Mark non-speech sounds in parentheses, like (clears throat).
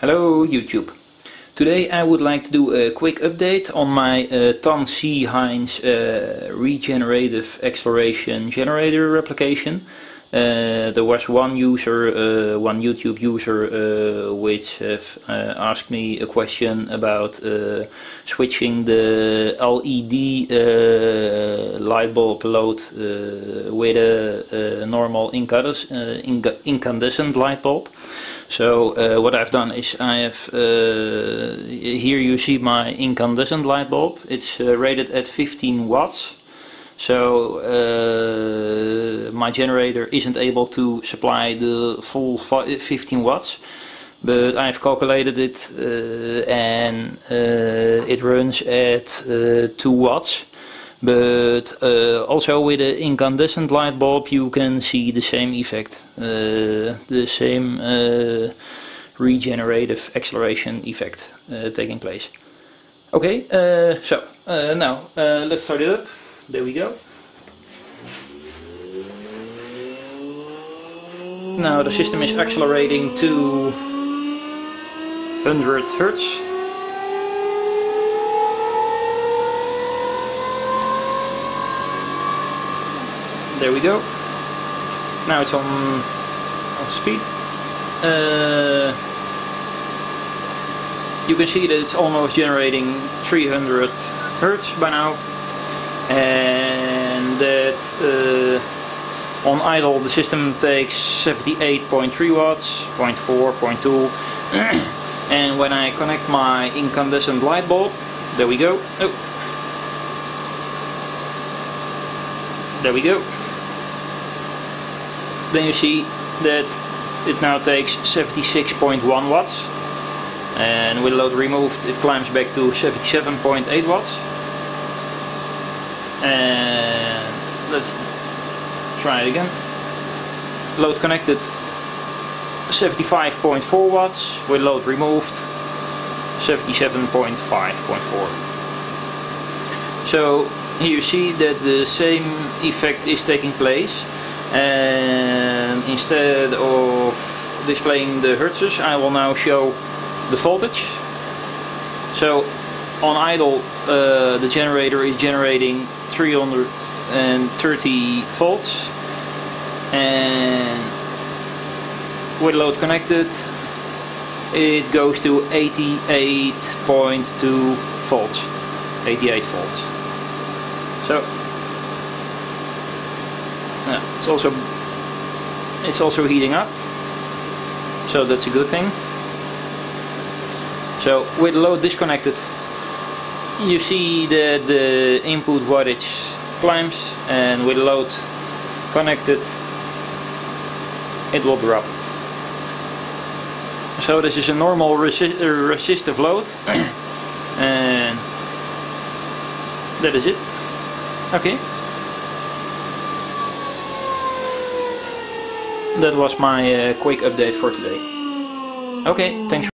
Hello YouTube. Today I would like to do a quick update on my uh, Thane C. Heins uh, regenerative acceleration generator application. Uh, there was one user, uh, one YouTube user, uh, which asked me a question about switching the LED light bulb load with a, a normal incandescent, incandescent light bulb. So uh, what I've done is I have uh, here you see my incandescent light bulb. It's uh, rated at 15 watts. So my generator isn't able to supply the full 15 watts. But I've calculated it uh, and uh, it runs at 2 watts. But uh, also with an incandescent light bulb you can see the same effect uh, the same uh, regenerative acceleration effect uh, taking place. Okay uh, so uh, now let's start it up. There we go now the system is accelerating to 100 hertz. There we go. Now it's on on speed. Uh, you can see that it's almost generating 300 hertz by now. And that uh, on idle the system takes 78.3 watts 0.4 0.2 (clears throat) and when I connect my incandescent light bulb there we go. Oh. there we go. Then you see that it now takes 76.1 watts. And with load removed it climbs back to 77.8 watts. And let's try it again. Load connected. 75.4 watts with load removed. 77.5.4 so here you see that the same effect is taking place. And instead of displaying the hertzes I will now show the voltage. So on idle uh, the generator is generating 330 volts. And with load connected it goes to 88.2 volts. 88 volts. So yeah, it's also it's also heating up. So that's a good thing. So with load disconnected you see that the input wattage climbs and with load connected it will drop so this is a normal resi resistive load (coughs) and that is it okay that was my uh, quick update for today. Okay, thanks.